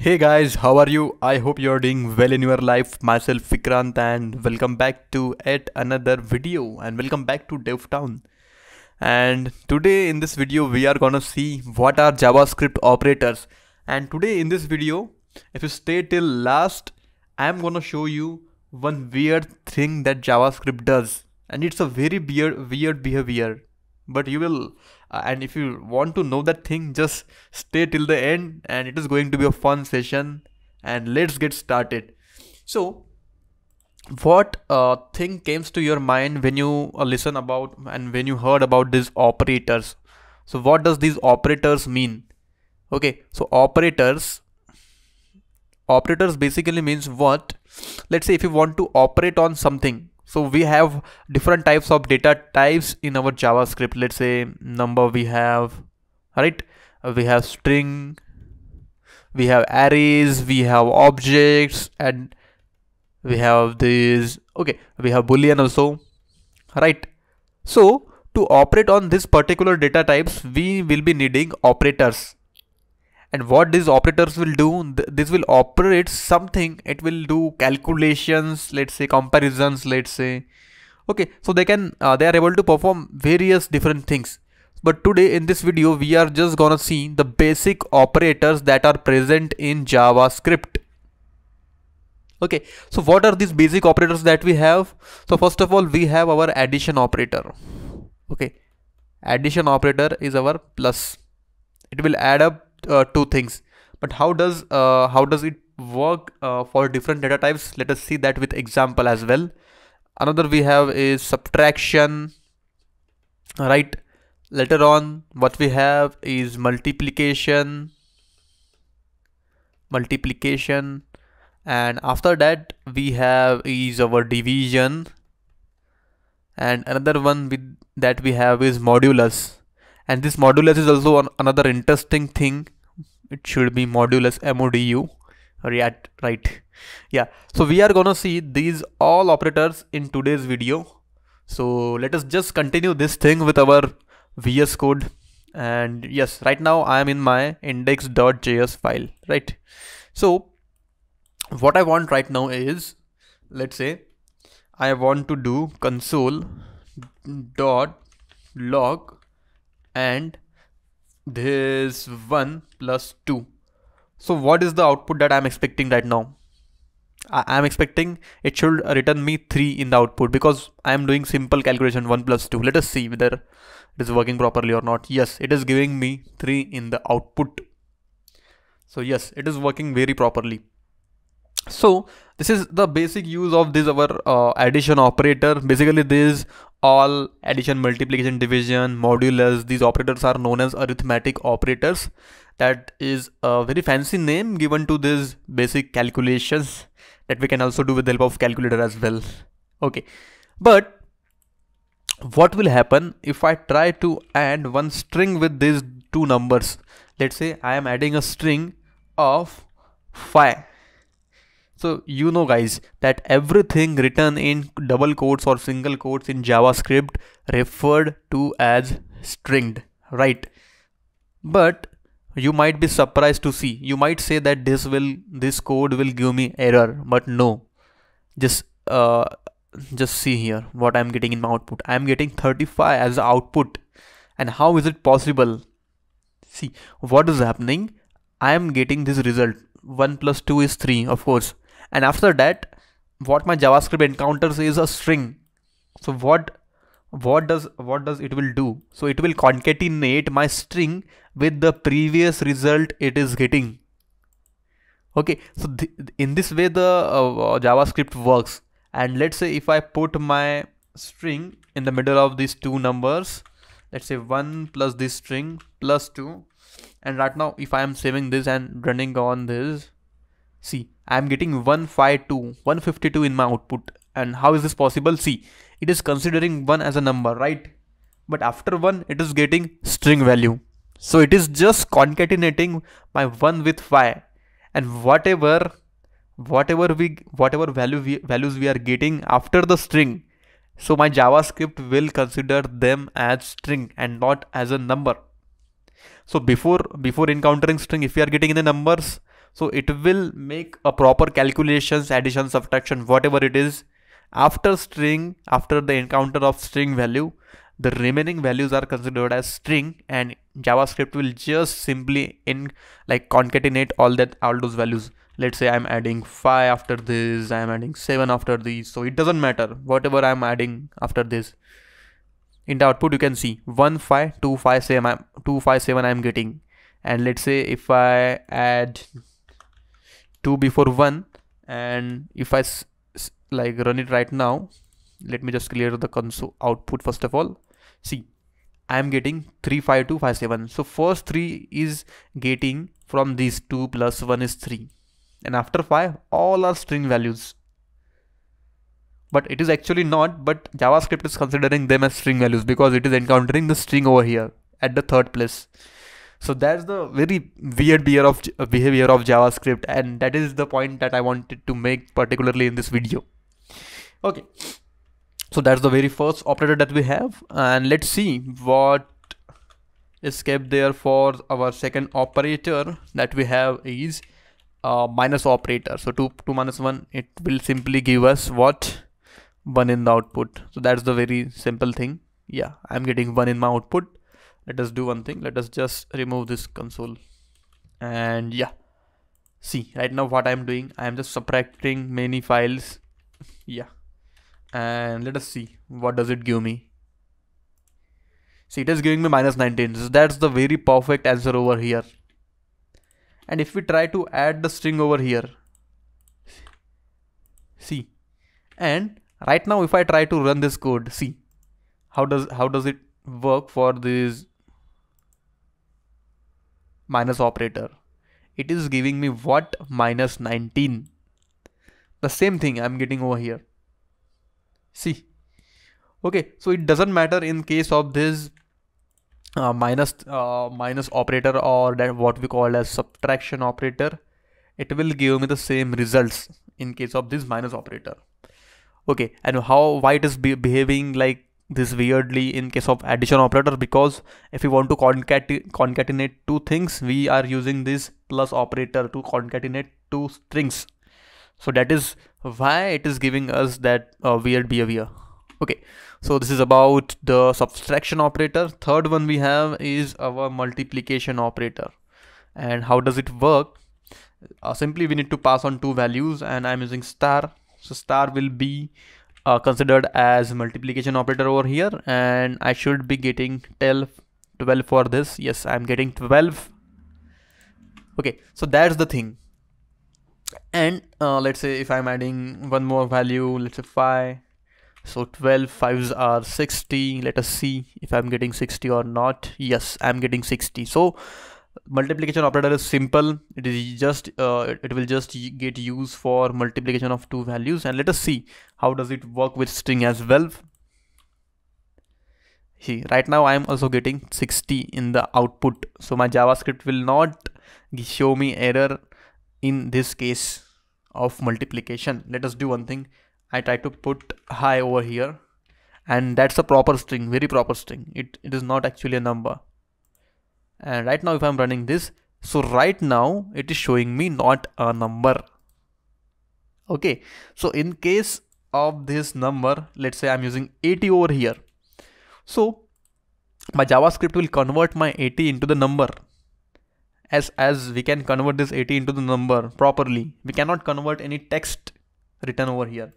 Hey guys, how are you? I hope you're doing well in your life. Myself Vikrant and welcome back to yet another video and welcome back to DevTown. And today in this video we are gonna see what are JavaScript operators. And today in this video, if you stay till last, I'm gonna show you one weird thing that JavaScript does. And it's a very weird weird behavior. But you will uh, and if you want to know that thing just stay till the end and it is going to be a fun session. And let's get started. So what uh, thing came to your mind when you uh, listen about and when you heard about these operators? So what does these operators mean? Okay so operators operators basically means what? Let's say if you want to operate on something so we have different types of data types in our javascript. Let's say number we have right? Uh, we have string we have arrays we have objects and we have these okay we have boolean also right? So to operate on this particular data types we will be needing operators and what these operators will do th this will operate something. It will do calculations let's say comparisons let's say. Okay so they can uh, they are able to perform various different things. But today in this video we are just gonna see the basic operators that are present in javascript. Okay so what are these basic operators that we have? So first of all we have our addition operator. Okay addition operator is our plus. It will add up uh, two things. But how does uh, how does it work uh, for different data types? Let us see that with example as well. Another we have is subtraction right? Later on what we have is multiplication multiplication. And after that we have is our division. And another one with that we have is modulus and this modulus is also an, another interesting thing. It should be modulus modu right right. Yeah. So we are gonna see these all operators in today's video. So let us just continue this thing with our vs code. And yes right now i am in my index.js file right? So what i want right now is let's say i want to do console dot log and this 1 plus 2 so what is the output that I'm expecting right now? I am expecting it should return me 3 in the output because I am doing simple calculation 1 plus 2 let us see whether it is working properly or not. Yes it is giving me 3 in the output. So yes it is working very properly. So this is the basic use of this our uh, addition operator. Basically this all addition multiplication division modulus these operators are known as arithmetic operators. That is a very fancy name given to these basic calculations that we can also do with the help of calculator as well. Okay. But what will happen if I try to add one string with these two numbers? Let's say I am adding a string of 5 so you know guys that everything written in double quotes or single quotes in JavaScript referred to as stringed, right? But you might be surprised to see, you might say that this will, this code will give me error, but no, just, uh, just see here what I'm getting in my output. I'm getting 35 as output. And how is it possible? See, what is happening? I am getting this result. 1 plus 2 is 3, of course and after that what my javascript encounters is a string. So what what does what does it will do? So it will concatenate my string with the previous result it is getting. Okay so th in this way the uh, javascript works. And let's say if i put my string in the middle of these two numbers let's say 1 plus this string plus 2 and right now if i am saving this and running on this see I am getting 152, 152 in my output. And how is this possible? See, it is considering 1 as a number, right? But after 1, it is getting string value. So it is just concatenating my 1 with 5. And whatever whatever we whatever value we, values we are getting after the string so my javascript will consider them as string and not as a number so before before encountering string if we are getting in the numbers so it will make a proper calculations addition subtraction whatever it is. After string after the encounter of string value the remaining values are considered as string and javascript will just simply in like concatenate all that all those values. Let's say i'm adding 5 after this i'm adding 7 after these. So it doesn't matter. Whatever i'm adding after this. In the output you can see 1 5 2 5 7 i'm 2 5 7 i'm getting. And let's say if i add 2 before 1 and if I like run it right now let me just clear the console output first of all. See I am getting 35257 so first 3 is getting from these 2 plus 1 is 3 and after 5 all are string values. But it is actually not but javascript is considering them as string values because it is encountering the string over here at the third place so that's the very weird behavior of behavior of javascript and that is the point that i wanted to make particularly in this video. Okay. So that's the very first operator that we have and let's see what is kept there for our second operator that we have is uh, minus operator. So 2 2 minus 1 it will simply give us what? 1 in the output. So that's the very simple thing. Yeah i'm getting 1 in my output let us do one thing. Let us just remove this console. And yeah. See right now what i'm doing i'm just subtracting many files. Yeah. And let us see. What does it give me? See it is giving me minus 19 so that's the very perfect answer over here. And if we try to add the string over here. See. And right now if i try to run this code see. How does how does it work for this minus operator. It is giving me what? Minus 19 the same thing I'm getting over here. See? Okay so it doesn't matter in case of this uh, minus, uh, minus operator or that what we call as subtraction operator it will give me the same results in case of this minus operator. Okay and how why it is be behaving like this weirdly in case of addition operator because if we want to concat concatenate two things we are using this plus operator to concatenate two strings. So that is why it is giving us that uh, weird behavior. Okay. So this is about the subtraction operator. Third one we have is our multiplication operator. And how does it work? Uh, simply we need to pass on two values and i'm using star. So star will be uh, considered as multiplication operator over here and I should be getting 12 12 for this. Yes I'm getting 12 okay so that's the thing. And uh, let's say if I'm adding one more value let's say 5 so 12 5s are 60 let us see if I'm getting 60 or not. Yes I'm getting 60 so multiplication operator is simple. It is just uh, it will just get used for multiplication of two values. And let us see how does it work with string as well. See right now i am also getting 60 in the output. So my javascript will not show me error in this case of multiplication. Let us do one thing. I try to put high over here. And that's a proper string very proper string. It, it is not actually a number and right now if I'm running this so right now it is showing me not a number. Okay. So in case of this number let's say I'm using 80 over here. So my JavaScript will convert my 80 into the number. As as we can convert this 80 into the number properly. We cannot convert any text written over here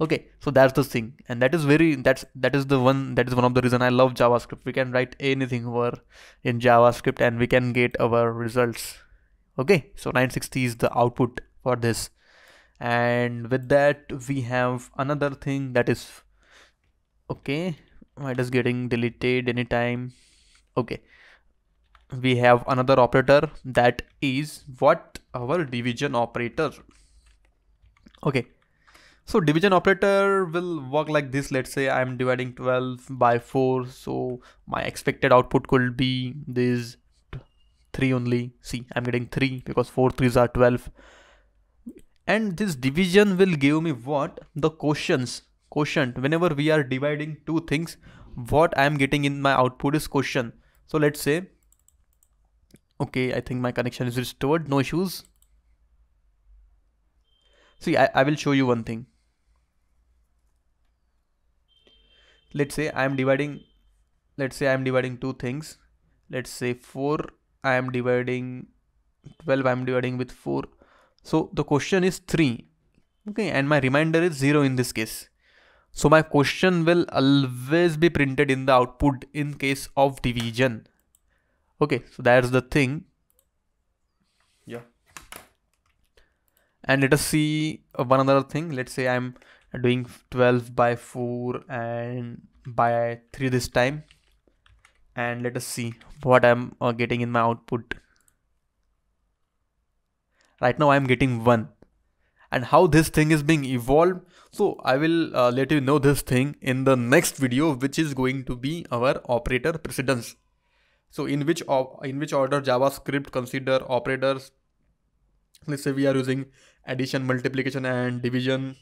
okay so that's the thing. And that is very that's that is the one that is one of the reason i love javascript. We can write anything over in javascript and we can get our results. Okay so 960 is the output for this. And with that we have another thing that is okay it is getting deleted anytime? Okay we have another operator that is what? Our division operator. Okay so division operator will work like this. Let's say I'm dividing 12 by 4. So my expected output could be this 3 only. See, I'm getting 3 because 4 3s are 12. And this division will give me what? The quotients. Quotient. Whenever we are dividing two things, what I'm getting in my output is quotient. So let's say, okay, I think my connection is restored. No issues. see I, I will show you one thing let's say I am dividing let's say I am dividing two things. Let's say 4 I am dividing 12 I am dividing with 4 so the question is 3 okay and my remainder is 0 in this case. So my question will always be printed in the output in case of division. Okay so that's the thing. Yeah. And let us see one other thing. Let's say I'm doing 12 by 4 and by 3 this time. And let us see what I'm uh, getting in my output. Right now I'm getting 1 and how this thing is being evolved. So I will uh, let you know this thing in the next video which is going to be our operator precedence. So in which in which order javascript consider operators. Let's say we are using addition multiplication and division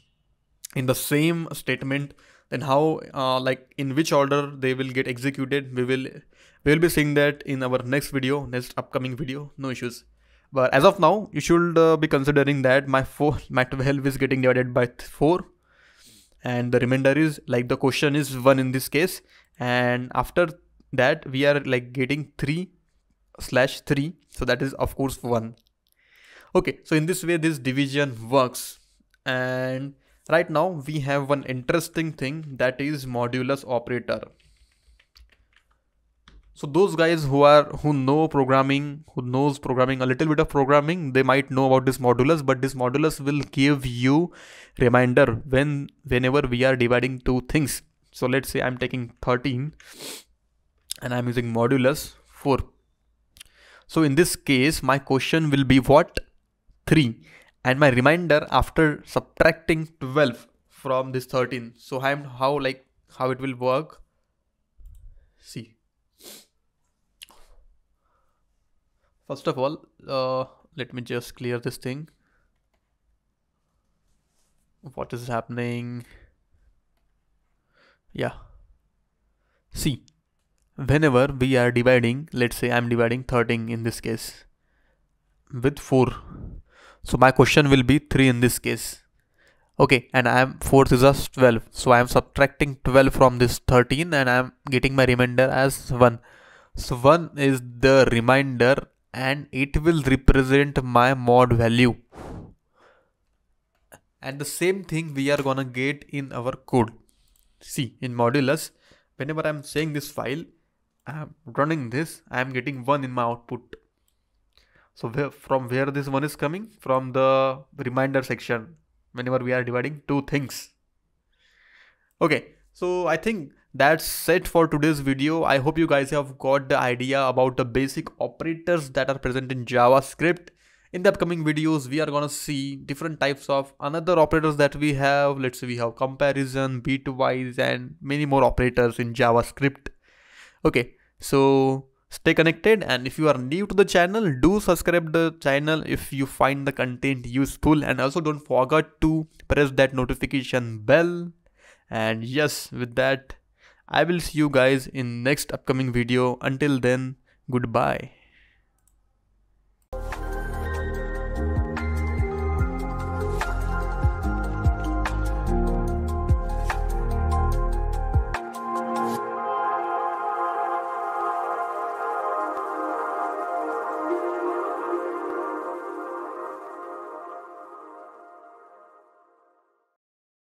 in the same statement then how uh, like in which order they will get executed we will we will be seeing that in our next video next upcoming video. No issues. But as of now you should uh, be considering that my 4 my 12 is getting divided by 4 and the remainder is like the question is 1 in this case. And after that we are like getting 3 slash 3 so that is of course 1 okay. So in this way this division works. And right now we have one interesting thing that is modulus operator. So those guys who are who know programming who knows programming a little bit of programming they might know about this modulus but this modulus will give you reminder when whenever we are dividing two things. So let's say i'm taking 13 and i'm using modulus 4 so in this case my question will be what? 3 and my reminder after subtracting 12 from this 13 so i'm how like how it will work? See. First of all uh, let me just clear this thing. What is happening? Yeah. See whenever we are dividing let's say i'm dividing 13 in this case with 4 so my question will be 3 in this case. Okay, and I am 4th is as 12. So I am subtracting 12 from this 13 and I am getting my remainder as 1. So 1 is the remainder and it will represent my mod value. And the same thing we are gonna get in our code. See, in modulus, whenever I'm saying this file, I'm running this, I'm getting 1 in my output. So from where this one is coming? From the reminder section whenever we are dividing two things. Okay, so I think that's it for today's video. I hope you guys have got the idea about the basic operators that are present in JavaScript. In the upcoming videos, we are gonna see different types of another operators that we have. Let's say we have comparison, bitwise, and many more operators in JavaScript. Okay, so stay connected and if you are new to the channel do subscribe the channel if you find the content useful. And also don't forget to press that notification bell. And yes with that i will see you guys in next upcoming video. Until then goodbye